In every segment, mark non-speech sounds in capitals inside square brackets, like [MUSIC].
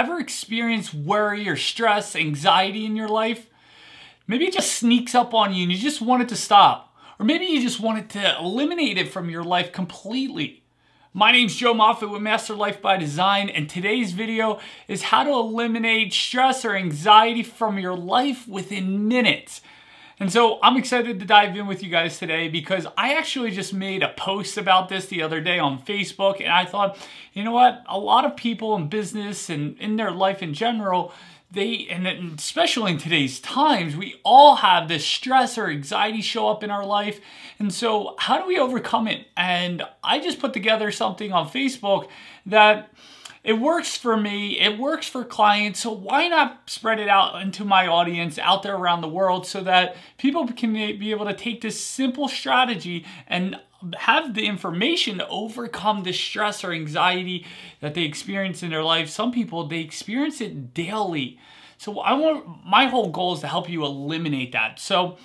ever experienced worry or stress, anxiety in your life? Maybe it just sneaks up on you and you just want it to stop. Or maybe you just wanted to eliminate it from your life completely. My name's Joe Moffett with Master Life by Design, and today's video is how to eliminate stress or anxiety from your life within minutes. And so I'm excited to dive in with you guys today because I actually just made a post about this the other day on Facebook and I thought, you know what, a lot of people in business and in their life in general, they, and especially in today's times, we all have this stress or anxiety show up in our life. And so how do we overcome it? And I just put together something on Facebook that it works for me, it works for clients, so why not spread it out into my audience out there around the world so that people can be able to take this simple strategy and have the information to overcome the stress or anxiety that they experience in their life. Some people, they experience it daily. So I want, my whole goal is to help you eliminate that. So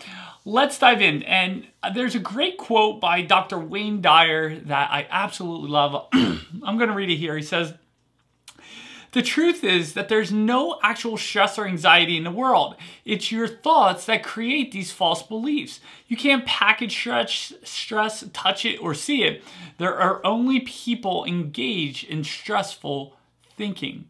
let's dive in. And there's a great quote by Dr. Wayne Dyer that I absolutely love. [CLEARS THROAT] I'm going to read it here. He says, the truth is that there's no actual stress or anxiety in the world. It's your thoughts that create these false beliefs. You can't package stress, stress, touch it, or see it. There are only people engaged in stressful thinking.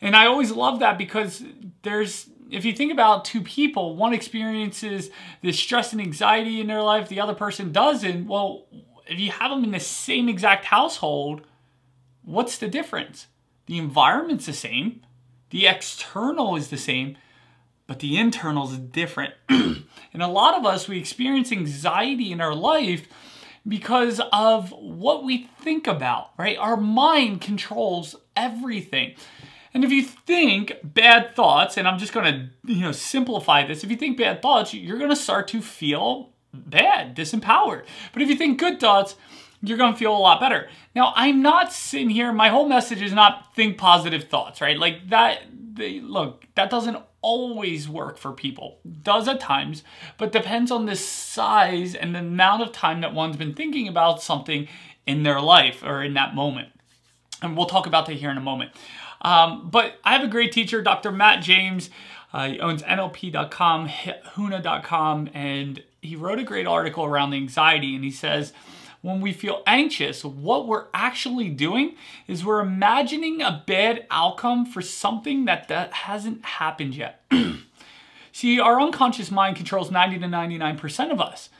And I always love that because there's if you think about two people, one experiences this stress and anxiety in their life, the other person doesn't. Well, if you have them in the same exact household, what's the difference? The environment's the same, the external is the same, but the internal is different. [CLEARS THROAT] and a lot of us, we experience anxiety in our life because of what we think about, right? Our mind controls everything. And if you think bad thoughts, and I'm just gonna, you know, simplify this, if you think bad thoughts, you're gonna start to feel bad, disempowered. But if you think good thoughts, you're going to feel a lot better. Now, I'm not sitting here, my whole message is not think positive thoughts, right? Like that, they, look, that doesn't always work for people. Does at times, but depends on the size and the amount of time that one's been thinking about something in their life or in that moment. And we'll talk about that here in a moment. Um, but I have a great teacher, Dr. Matt James. Uh, he owns NLP.com, Huna.com, and he wrote a great article around the anxiety. And he says, when we feel anxious, what we're actually doing is we're imagining a bad outcome for something that, that hasn't happened yet. [CLEARS THROAT] See, our unconscious mind controls 90 to 99% of us.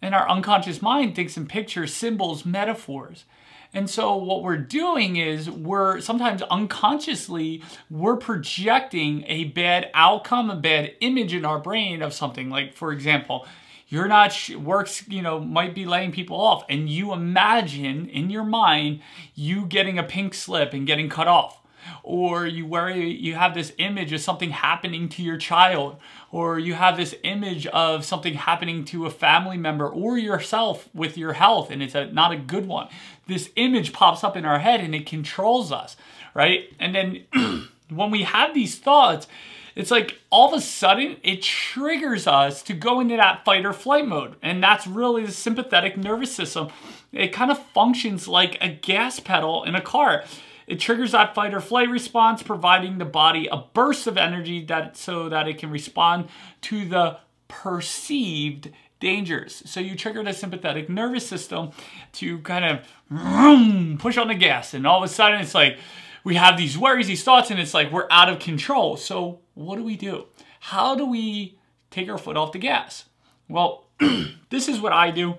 And our unconscious mind thinks in pictures, symbols, metaphors. And so what we're doing is we're sometimes unconsciously, we're projecting a bad outcome, a bad image in our brain of something. Like for example, you're not works you know might be laying people off. And you imagine in your mind you getting a pink slip and getting cut off. Or you worry you have this image of something happening to your child. Or you have this image of something happening to a family member or yourself with your health and it's a, not a good one. This image pops up in our head and it controls us right? And then [CLEARS THROAT] when we have these thoughts it's like all of a sudden it triggers us to go into that fight or flight mode. And that's really the sympathetic nervous system. It kind of functions like a gas pedal in a car. It triggers that fight or flight response, providing the body a burst of energy that so that it can respond to the perceived dangers. So you trigger the sympathetic nervous system to kind of push on the gas. And all of a sudden it's like, we have these worries, these thoughts, and it's like we're out of control. So what do we do? How do we take our foot off the gas? Well, [CLEARS THROAT] this is what I do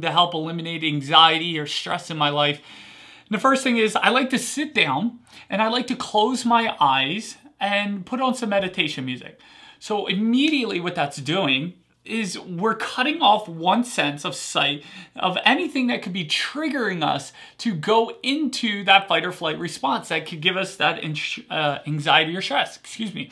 to help eliminate anxiety or stress in my life. And the first thing is I like to sit down and I like to close my eyes and put on some meditation music. So immediately what that's doing is we're cutting off one sense of sight of anything that could be triggering us to go into that fight or flight response that could give us that uh, anxiety or stress, excuse me.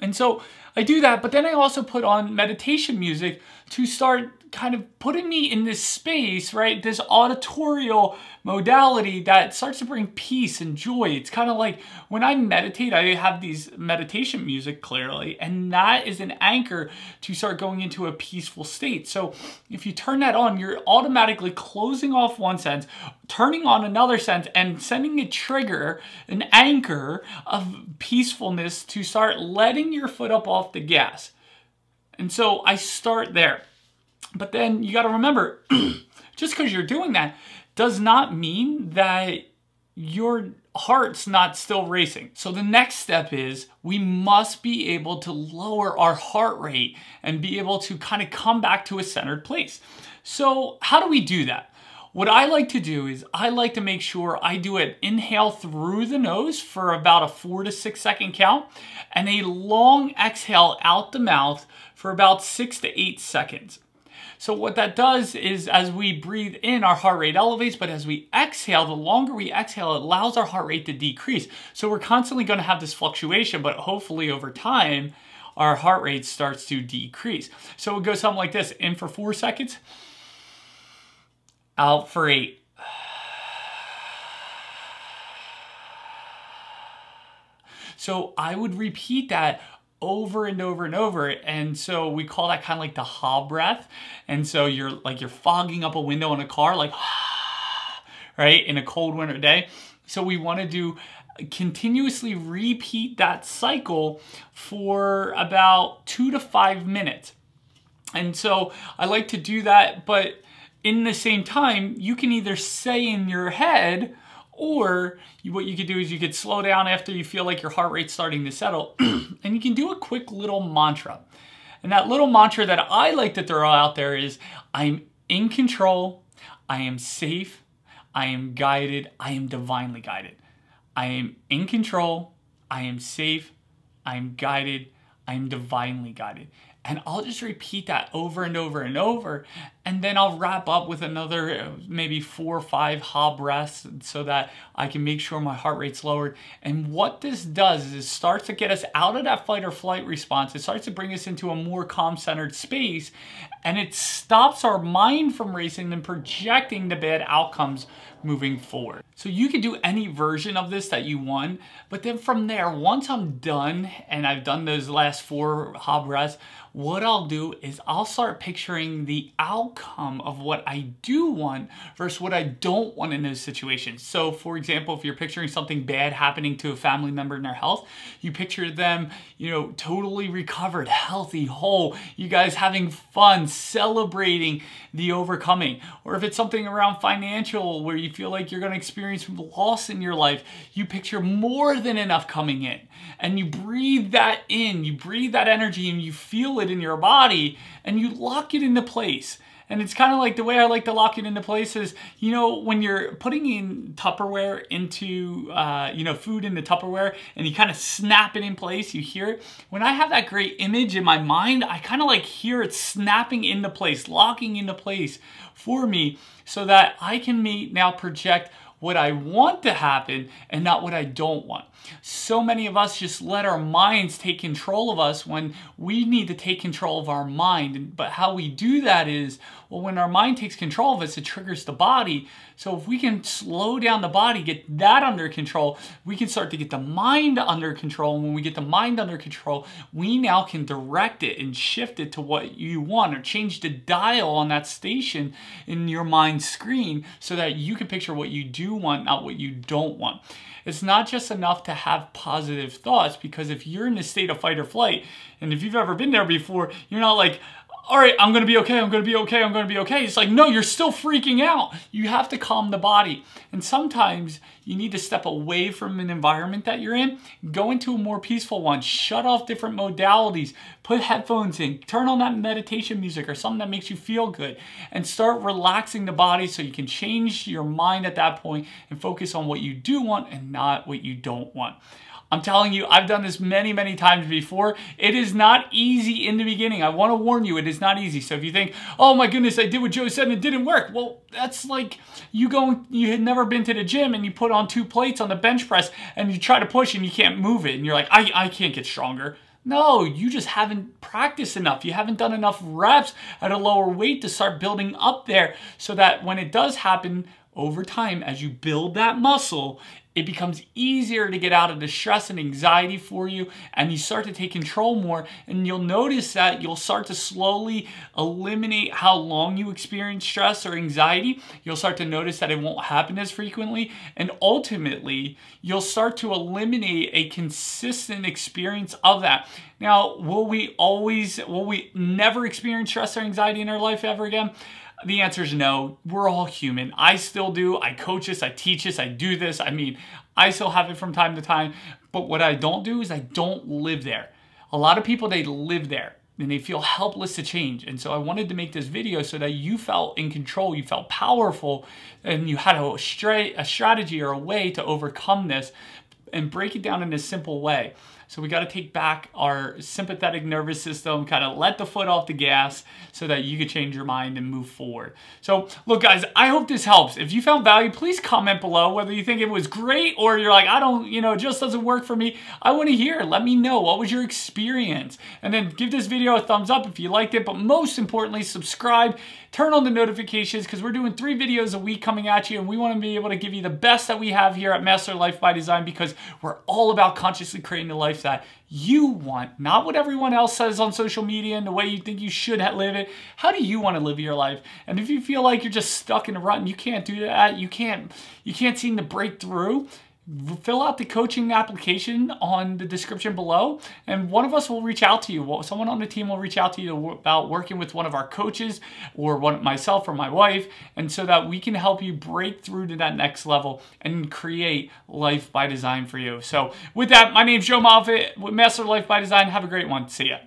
And so I do that, but then I also put on meditation music to start kind of putting me in this space, right? This auditorial modality that starts to bring peace and joy. It's kind of like when I meditate, I have these meditation music clearly, and that is an anchor to start going into a peaceful state. So if you turn that on, you're automatically closing off one sense, turning on another sense, and sending a trigger, an anchor of peacefulness to start letting your foot up off the gas. And so I start there. But then you got to remember, [CLEARS THROAT] just because you're doing that does not mean that your heart's not still racing. So the next step is we must be able to lower our heart rate and be able to kind of come back to a centered place. So how do we do that? What I like to do is I like to make sure I do an inhale through the nose for about a four to six second count and a long exhale out the mouth for about six to eight seconds. So what that does is as we breathe in, our heart rate elevates, but as we exhale, the longer we exhale, it allows our heart rate to decrease. So we're constantly gonna have this fluctuation, but hopefully over time, our heart rate starts to decrease. So it goes something like this, in for four seconds, out eight. So I would repeat that over and over and over. And so we call that kind of like the ha breath. And so you're like, you're fogging up a window in a car, like, [SIGHS] right, in a cold winter day. So we want to do continuously repeat that cycle for about two to five minutes. And so I like to do that, but in the same time, you can either say in your head, or what you could do is you could slow down after you feel like your heart rate's starting to settle, [CLEARS THROAT] and you can do a quick little mantra. And that little mantra that I like to throw out there is I'm in control, I am safe, I am guided, I am divinely guided. I am in control, I am safe, I am guided, I am divinely guided. And I'll just repeat that over and over and over. And then I'll wrap up with another uh, maybe four or five ha breaths so that I can make sure my heart rate's lowered. And what this does is it starts to get us out of that fight or flight response. It starts to bring us into a more calm centered space. And it stops our mind from racing and projecting the bad outcomes moving forward. So you can do any version of this that you want, but then from there, once I'm done and I've done those last four ha breaths, what I'll do is I'll start picturing the outcome of what I do want versus what I don't want in those situations. So for example, if you're picturing something bad happening to a family member in their health, you picture them, you know, totally recovered, healthy, whole, you guys having fun, celebrating the overcoming. Or if it's something around financial where you feel like you're going to experience loss in your life, you picture more than enough coming in and you breathe that in, you breathe that energy and you feel it in your body and you lock it into place. And it's kind of like the way I like to lock it into place is, you know, when you're putting in Tupperware into, uh, you know, food into Tupperware and you kind of snap it in place, you hear it. When I have that great image in my mind, I kind of like hear it snapping into place, locking into place for me so that I can now project what I want to happen and not what I don't want. So many of us just let our minds take control of us when we need to take control of our mind. But how we do that is, well, when our mind takes control of us, it triggers the body. So if we can slow down the body, get that under control, we can start to get the mind under control. And when we get the mind under control, we now can direct it and shift it to what you want or change the dial on that station in your mind screen so that you can picture what you do want, not what you don't want. It's not just enough to have positive thoughts because if you're in a state of fight or flight, and if you've ever been there before, you're not like, all right, I'm gonna be okay, I'm gonna be okay, I'm gonna be okay. It's like, no, you're still freaking out. You have to calm the body. And sometimes you need to step away from an environment that you're in, go into a more peaceful one, shut off different modalities, put headphones in, turn on that meditation music or something that makes you feel good, and start relaxing the body so you can change your mind at that point and focus on what you do want and not what you don't want. I'm telling you, I've done this many, many times before. It is not easy in the beginning. I want to warn you, it is not easy. So if you think, oh my goodness, I did what Joe said and it didn't work. Well, that's like you going, you had never been to the gym and you put on two plates on the bench press and you try to push and you can't move it. And you're like, I, I can't get stronger. No, you just haven't practiced enough. You haven't done enough reps at a lower weight to start building up there so that when it does happen over time, as you build that muscle, it becomes easier to get out of the stress and anxiety for you and you start to take control more and you'll notice that you'll start to slowly eliminate how long you experience stress or anxiety. You'll start to notice that it won't happen as frequently and ultimately you'll start to eliminate a consistent experience of that. Now will we always will we never experience stress or anxiety in our life ever again the answer is no. We're all human. I still do. I coach this, I teach this, I do this. I mean, I still have it from time to time. But what I don't do is I don't live there. A lot of people, they live there and they feel helpless to change. And so I wanted to make this video so that you felt in control, you felt powerful, and you had a, straight, a strategy or a way to overcome this and break it down in a simple way. So we got to take back our sympathetic nervous system, kind of let the foot off the gas so that you can change your mind and move forward. So look guys, I hope this helps. If you found value, please comment below whether you think it was great or you're like, I don't, you know, it just doesn't work for me. I want to hear, let me know, what was your experience? And then give this video a thumbs up if you liked it, but most importantly, subscribe, turn on the notifications because we're doing three videos a week coming at you and we want to be able to give you the best that we have here at Master Life by Design because we're all about consciously creating the life that you want, not what everyone else says on social media and the way you think you should live it. How do you want to live your life? And if you feel like you're just stuck in a rut and you can't do that, you can't you can't seem to break through, fill out the coaching application on the description below and one of us will reach out to you. Someone on the team will reach out to you about working with one of our coaches or one myself or my wife and so that we can help you break through to that next level and create life by design for you. So with that my name is joe Moffett with master life by design. Have a great one. See ya